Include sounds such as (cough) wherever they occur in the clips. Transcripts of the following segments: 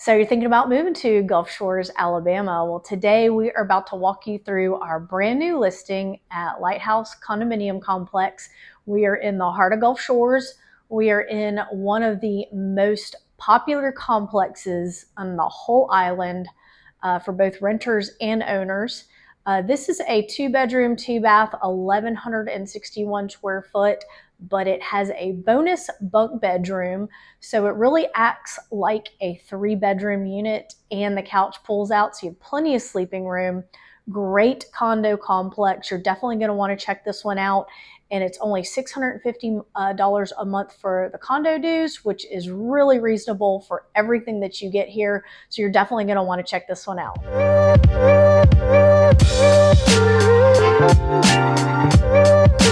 So you're thinking about moving to Gulf Shores, Alabama. Well, today we are about to walk you through our brand new listing at Lighthouse Condominium Complex. We are in the heart of Gulf Shores. We are in one of the most popular complexes on the whole island uh, for both renters and owners. Uh, this is a two bedroom, two bath, 1161 square foot but it has a bonus bunk bedroom. So it really acts like a three bedroom unit and the couch pulls out. So you have plenty of sleeping room. Great condo complex. You're definitely going to want to check this one out. And it's only $650 uh, a month for the condo dues, which is really reasonable for everything that you get here. So you're definitely going to want to check this one out. (laughs)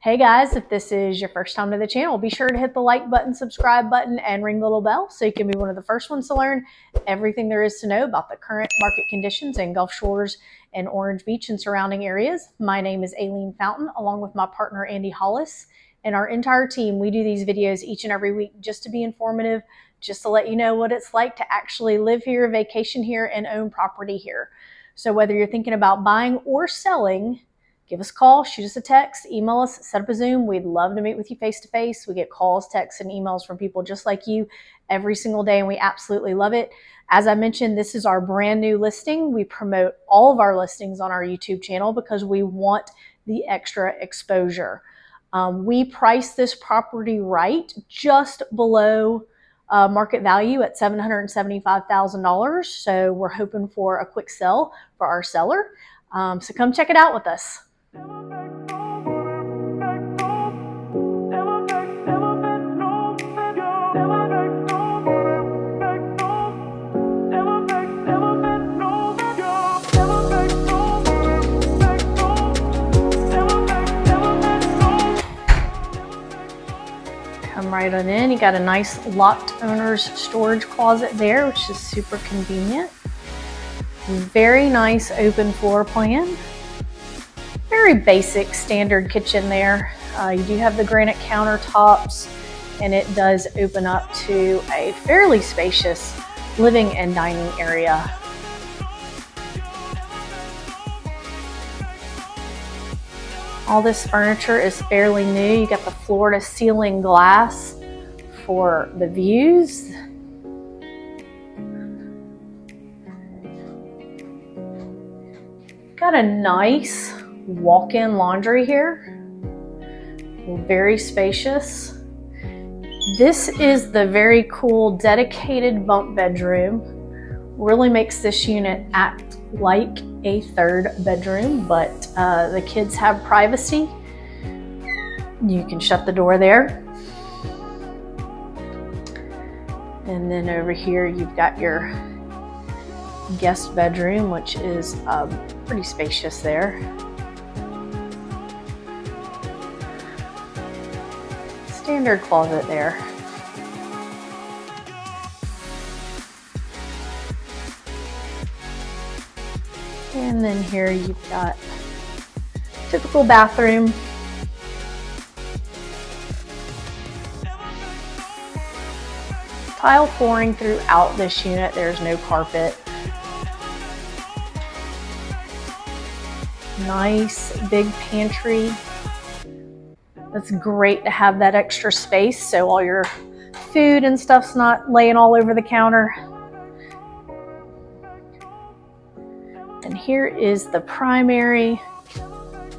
Hey guys, if this is your first time to the channel, be sure to hit the like button, subscribe button, and ring the little bell so you can be one of the first ones to learn everything there is to know about the current market conditions in Gulf Shores and Orange Beach and surrounding areas. My name is Aileen Fountain, along with my partner Andy Hollis. And our entire team, we do these videos each and every week just to be informative, just to let you know what it's like to actually live here, vacation here, and own property here. So whether you're thinking about buying or selling, give us a call, shoot us a text, email us, set up a Zoom. We'd love to meet with you face to face. We get calls, texts, and emails from people just like you every single day, and we absolutely love it. As I mentioned, this is our brand new listing. We promote all of our listings on our YouTube channel because we want the extra exposure. Um, we price this property right just below uh, market value at $775,000. So we're hoping for a quick sell for our seller. Um, so come check it out with us. Right on in. You got a nice locked owner's storage closet there, which is super convenient. Very nice open floor plan very basic standard kitchen there. Uh, you do have the granite countertops and it does open up to a fairly spacious living and dining area. All this furniture is fairly new. You got the floor to ceiling glass for the views. Got a nice walk-in laundry here. Very spacious. This is the very cool dedicated bunk bedroom. Really makes this unit act like a third bedroom, but uh, the kids have privacy. You can shut the door there. And then over here, you've got your guest bedroom, which is um, pretty spacious there. standard closet there. And then here you've got typical bathroom. Tile flooring throughout this unit. There's no carpet. Nice big pantry it's great to have that extra space so all your food and stuff's not laying all over the counter. And here is the primary,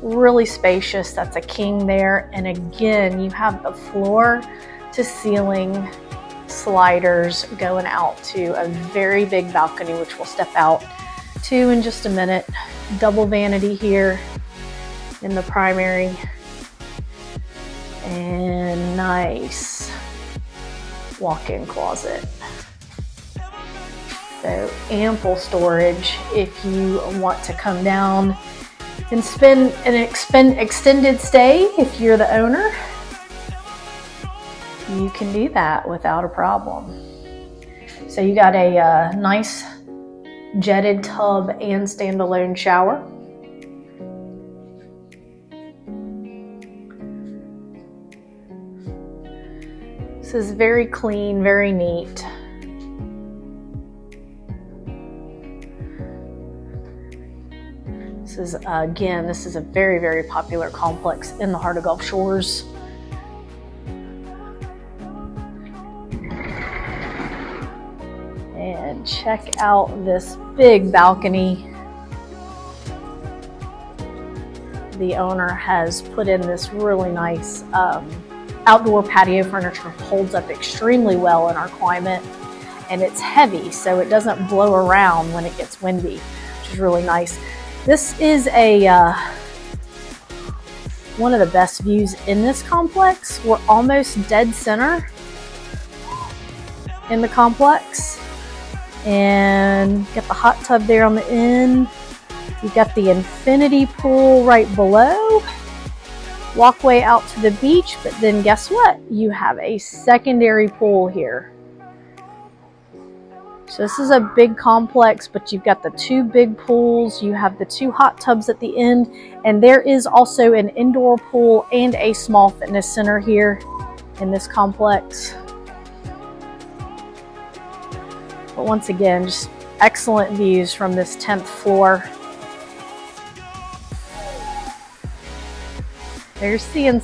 really spacious. That's a king there. And again, you have the floor to ceiling sliders going out to a very big balcony, which we'll step out to in just a minute. Double vanity here in the primary and nice walk-in closet. Ample storage if you want to come down and spend an extended stay if you're the owner. You can do that without a problem. So you got a uh, nice jetted tub and standalone shower. This is very clean, very neat. Is, uh, again, this is a very, very popular complex in the heart of Gulf Shores. And check out this big balcony. The owner has put in this really nice um, outdoor patio furniture holds up extremely well in our climate and it's heavy so it doesn't blow around when it gets windy, which is really nice. This is a uh, one of the best views in this complex. We're almost dead center in the complex. And got the hot tub there on the end. You've got the infinity pool right below. Walkway out to the beach, but then guess what? You have a secondary pool here. So this is a big complex, but you've got the two big pools, you have the two hot tubs at the end, and there is also an indoor pool and a small fitness center here in this complex. But once again, just excellent views from this 10th floor. There's the and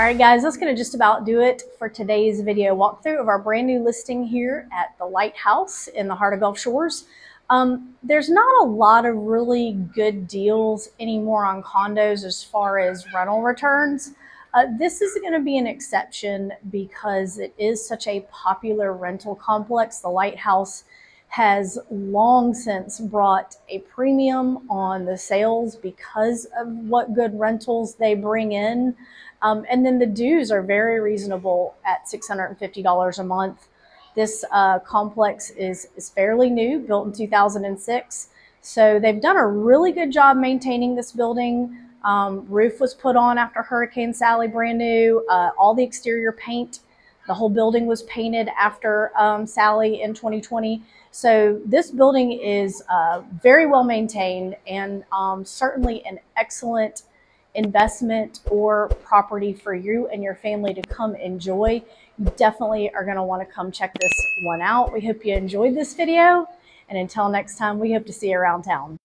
All right, guys, that's going to just about do it for today's video walkthrough of our brand new listing here at the Lighthouse in the heart of Gulf Shores. Um, there's not a lot of really good deals anymore on condos as far as rental returns. Uh, this is going to be an exception because it is such a popular rental complex. The Lighthouse has long since brought a premium on the sales because of what good rentals they bring in. Um, and then the dues are very reasonable at $650 a month. This uh, complex is, is fairly new, built in 2006. So they've done a really good job maintaining this building. Um, roof was put on after Hurricane Sally, brand new. Uh, all the exterior paint, the whole building was painted after um, Sally in 2020. So this building is uh, very well maintained and um, certainly an excellent investment or property for you and your family to come enjoy, you definitely are going to want to come check this one out. We hope you enjoyed this video. And until next time, we hope to see you around town.